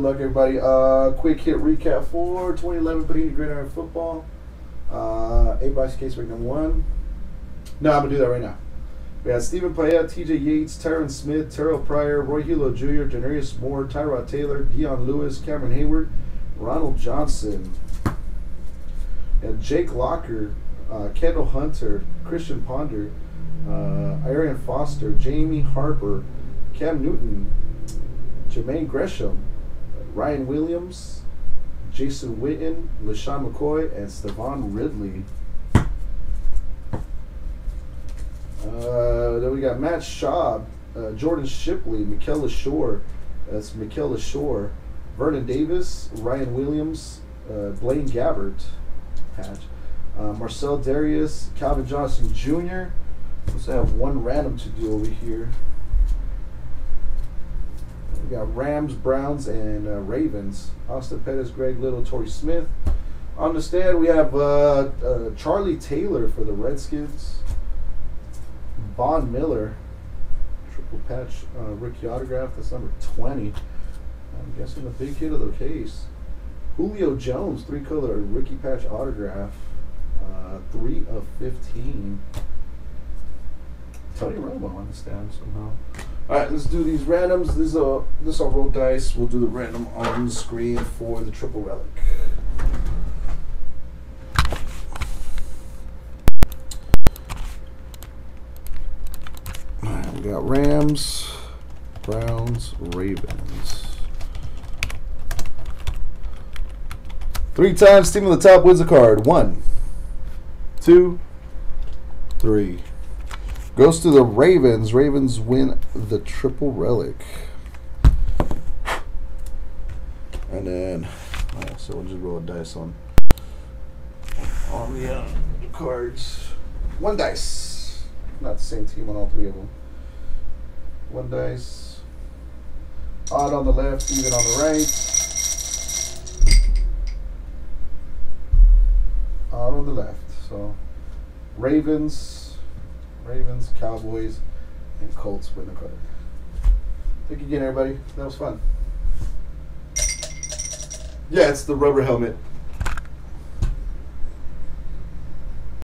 Good luck, everybody. Uh, quick hit recap for 2011 Panini Gridiron Football. Uh, 8 box case break number one. No, I'm going to do that right now. We had Stephen Payette, TJ Yates, Tyron Smith, Terrell Pryor, Roy Helu Jr., Denarius Moore, Tyrod Taylor, Dion Lewis, Cameron Heyward, Ronald Johnson, and Jake Locker, uh, Kendall Hunter, Christian Ponder, uh, Arian Foster, Jamie Harper, Cam Newton, Jermaine Gresham, Ryan Williams, Jason Witten, LeSean McCoy, and Stevan Ridley. Uh, then we got Matt Schaub, uh, Jordan Shipley, Mikel Leshoure. That's Mikel Leshoure. Vernon Davis, Ryan Williams, uh, Blaine Gabbert, patch. Uh, Marcell Dareus, Calvin Johnson Jr. Let's have one random to do over here. We got Rams, Browns, and uh, Ravens. Austin Pettis, Greg Little, Torrey Smith. On the stand, we have uh, uh, Charley Taylor for the Redskins. Von Miller, triple patch uh, rookie autograph. That's number 20. I'm guessing the big hit of the case. Julio Jones, three color rookie patch autograph. Uh, three of 15. Tony Romo on the stand somehow. All right, let's do these randoms. This is a this is roll dice. We'll do the random on the screen for the triple relic. All right, we got Rams, Browns, Ravens. Three times team on the top wins a card. One, two, three. Goes to the Ravens. Ravens win the triple relic. And then, oh, so we'll just roll a dice on on the uh, cards. One dice. Not the same team on all three of them. One dice. Odd on the left, even on the right. Odd on the left. So, Ravens, Ravens, Cowboys, and Colts win the card. Thank you again, everybody. That was fun. Yeah, it's the rubber helmet.